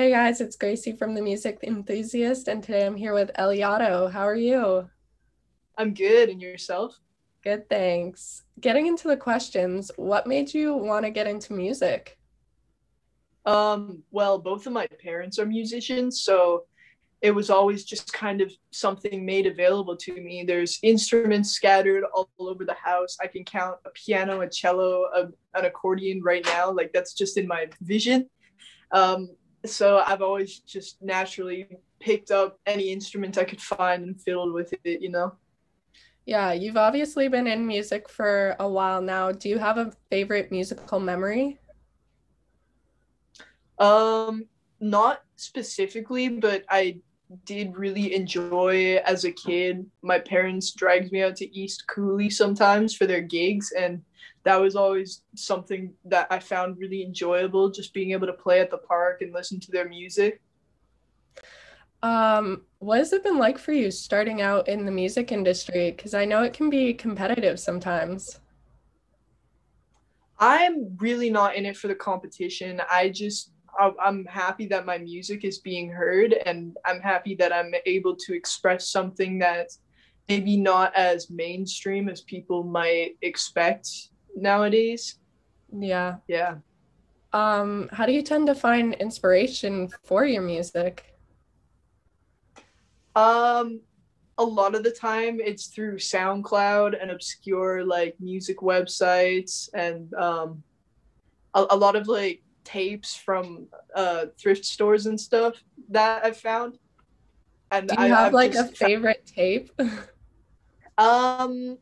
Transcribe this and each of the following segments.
Hey guys, it's Gracie from the Music Enthusiast, and today I'm here with ElyOtto. How are you? I'm good, and yourself? Good, thanks. Getting into the questions, what made you want to get into music? Um, well, both of my parents are musicians, so it was always just kind of something made available to me. There's instruments scattered all over the house. I can count a piano, a cello, a, an accordion right now. Like that's just in my vision. Um, so I've always just naturally picked up any instrument I could find and fiddled with it, you know? Yeah, you've obviously been in music for a while now. Do you have a favorite musical memory? Um, not specifically, but I did really enjoy as a kid. My parents dragged me out to East Coulee sometimes for their gigs, and that was always something that I found really enjoyable, just being able to play at the park and listen to their music. Um, what has it been like for you starting out in the music industry? Because I know it can be competitive sometimes. I'm really not in it for the competition. I just I'm happy that my music is being heard, and I'm happy that I'm able to express something that's maybe not as mainstream as people might expect nowadays. Yeah. Yeah. Um, how do you tend to find inspiration for your music? Um, a lot of the time it's through SoundCloud and obscure like music websites and um a, a lot of like tapes from uh thrift stores and stuff that I've found. And Do you I, have I've like a favorite tape? um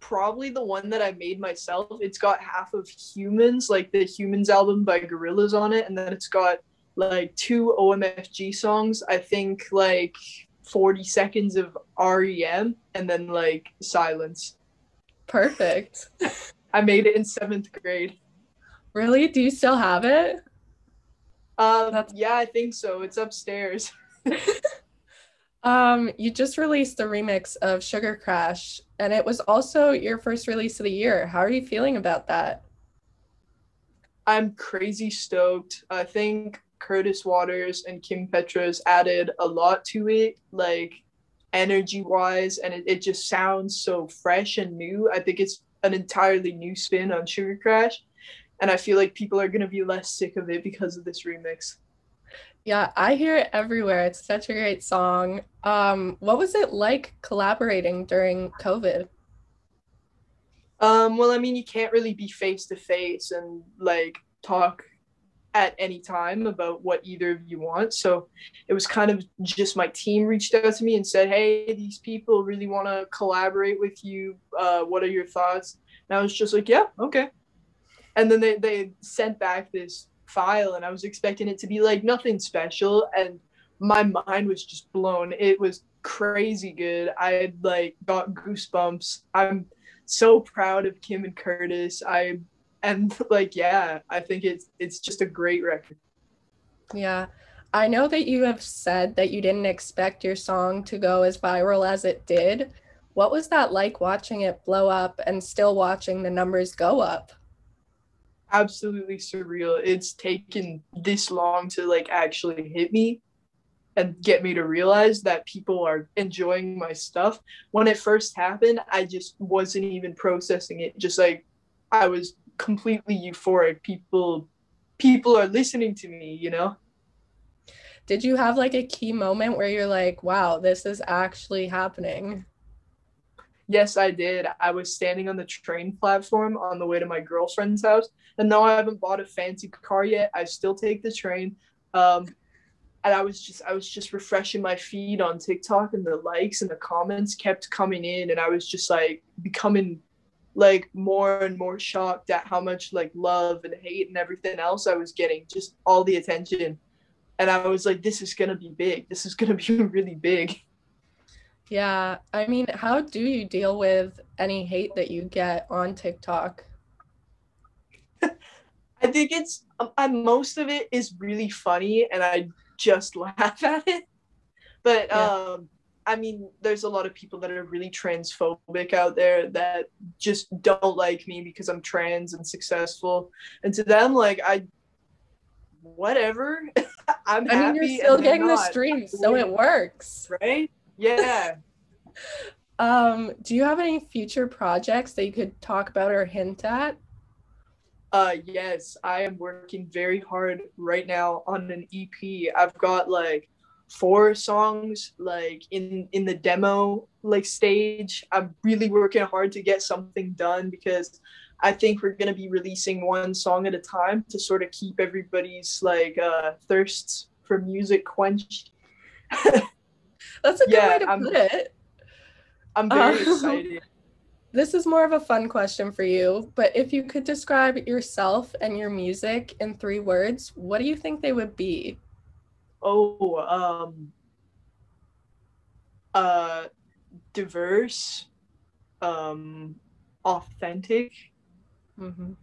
probably the one that I made myself. It's got half of Humans, like the Humans album by Gorillaz on it, and then it's got like two OMFG songs. I think like 40 seconds of REM and then like silence. Perfect. I made it in seventh grade. Really? Do you still have it? Um, That's... yeah, I think so. It's upstairs. um, you just released the remix of SugarCrash, and it was also your first release of the year. How are you feeling about that? I'm crazy stoked. I think Curtis Waters and Kim Petras added a lot to it, like energy wise, and it, it just sounds so fresh and new. I think it's an entirely new spin on SugarCrash. And I feel like people are going to be less sick of it because of this remix. Yeah, I hear it everywhere. It's such a great song. Um, what was it like collaborating during COVID? Um, well, I mean, you can't really be face to face and like talk at any time about what either of you want. So it was kind of just my team reached out to me and said, Hey, these people really want to collaborate with you. Uh, what are your thoughts? And I was just like, Yeah, okay. And then they, they sent back this file and I was expecting it to be like nothing special and my mind was just blown. It was crazy good. I like got goosebumps. I'm so proud of Kim and Curtis. I and like yeah, I think it's it's just a great record. Yeah. I know that you have said that you didn't expect your song to go as viral as it did. What was that like watching it blow up and still watching the numbers go up? Absolutely surreal. It's taken this long to like actually hit me and get me to realize that people are enjoying my stuff. When it first happened, I just wasn't even processing it. Just like I was completely euphoric. People people are listening to me, you know? Did you have like a key moment where you're like, wow, this is actually happening? Yes, I did. I was standing on the train platform on the way to my girlfriend's house. And though I haven't bought a fancy car yet, I still take the train. Um, and I was just I was just refreshing my feed on TikTok and the likes and the comments kept coming in and I was just like becoming like more and more shocked at how much like love and hate and everything else I was getting, just all the attention. And I was like, this is gonna be big. This is gonna be really big. Yeah. I mean, how do you deal with any hate that you get on TikTok? I think it's um, most of it is really funny and I just laugh at it. But yeah. um I mean, there's a lot of people that are really transphobic out there that just don't like me because I'm trans and successful. And to them, like, I, whatever. I'm I mean, happy. you're still getting the not, streams, so it works. right? Yeah. Um, do you have any future projects that you could talk about or hint at? Uh yes, I am working very hard right now on an EP. I've got like four songs like in in the demo like stage. I'm really working hard to get something done because I think we're going to be releasing one song at a time to sort of keep everybody's like uh thirsts for music quenched. That's a good Yeah, way to I'm- put it. I'm very Um, excited. This is more of a fun question for you, but if you could describe yourself and your music in three words, what do you think they would be? Oh, um uh diverse, um authentic. Mm-hmm.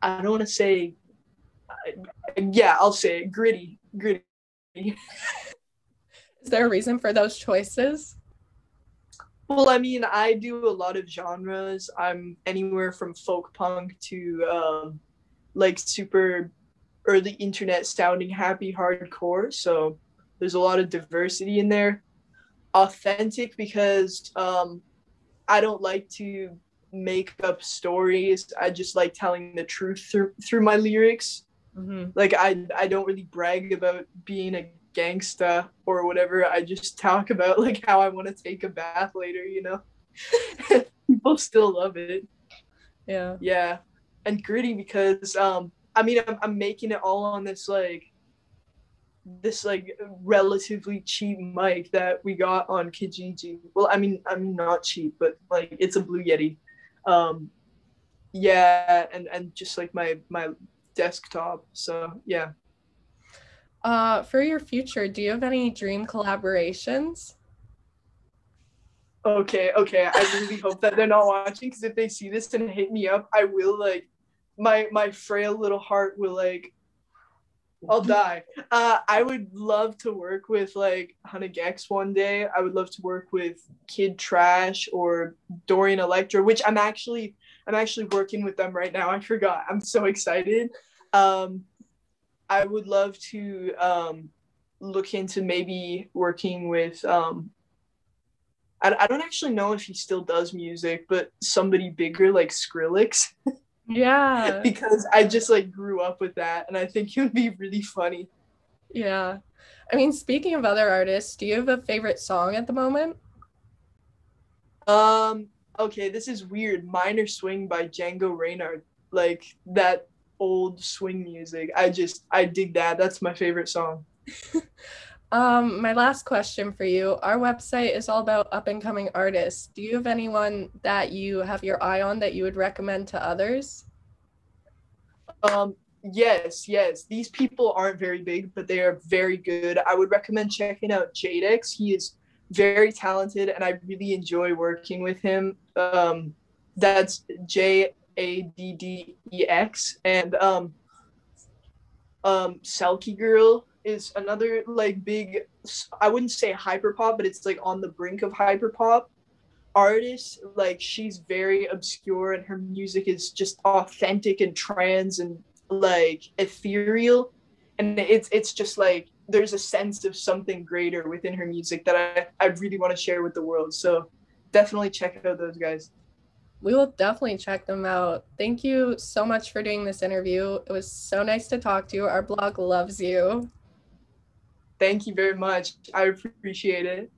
I don't want to say yeah, I'll say it. Gritty, gritty. Is there a reason for those choices? Well, I mean, I do a lot of genres. I'm anywhere from folk punk to um, like super early internet sounding happy hardcore. So there's a lot of diversity in there. Authentic because um, I don't like to make up stories. I just like telling the truth through through my lyrics. Mm-hmm. Like I I don't really brag about being a gangsta or whatever. I just talk about like how I want to take a bath later, you know. People still love it. Yeah. Yeah. And gritty because um I mean I'm, I'm making it all on this like this like relatively cheap mic that we got on Kijiji. Well, I mean I'm not cheap, but like it's a Blue Yeti. Um yeah, and and just like my my desktop. So, yeah. Uh, for your future, do you have any dream collaborations? Okay, okay. I really hope that they're not watching because if they see this and hit me up, I will like my my frail little heart will like I'll die. Uh, I would love to work with like 100 gecs one day. I would love to work with Kid Trash or Dorian Electra, which I'm actually I'm actually working with them right now. I forgot. I'm so excited. Um, I would love to um, look into maybe working with um, I, I don't actually know if he still does music, but somebody bigger like Skrillex Yeah. because I just like grew up with that and I think it would be really funny. Yeah. I mean, speaking of other artists, do you have a favorite song at the moment? Um okay, this is weird. Minor Swing by Django Reinhardt. Like that old swing music. I just I dig that. That's my favorite song. Um, my last question for you. Our website is all about up and coming artists. Do you have anyone that you have your eye on that you would recommend to others? Um yes, yes. These people aren't very big, but they are very good. I would recommend checking out Jaddex. He is very talented and I really enjoy working with him. Um that's J A D D E X and um um Selkie Girl is another like big I wouldn't say hyperpop, but it's like on the brink of hyperpop artist. Like she's very obscure and her music is just authentic and trans and like ethereal. And it's it's just like there's a sense of something greater within her music that I, I really want to share with the world. So definitely check out those guys. We will definitely check them out. Thank you so much for doing this interview. It was so nice to talk to you. Our blog loves you. Thank you very much. I appreciate it.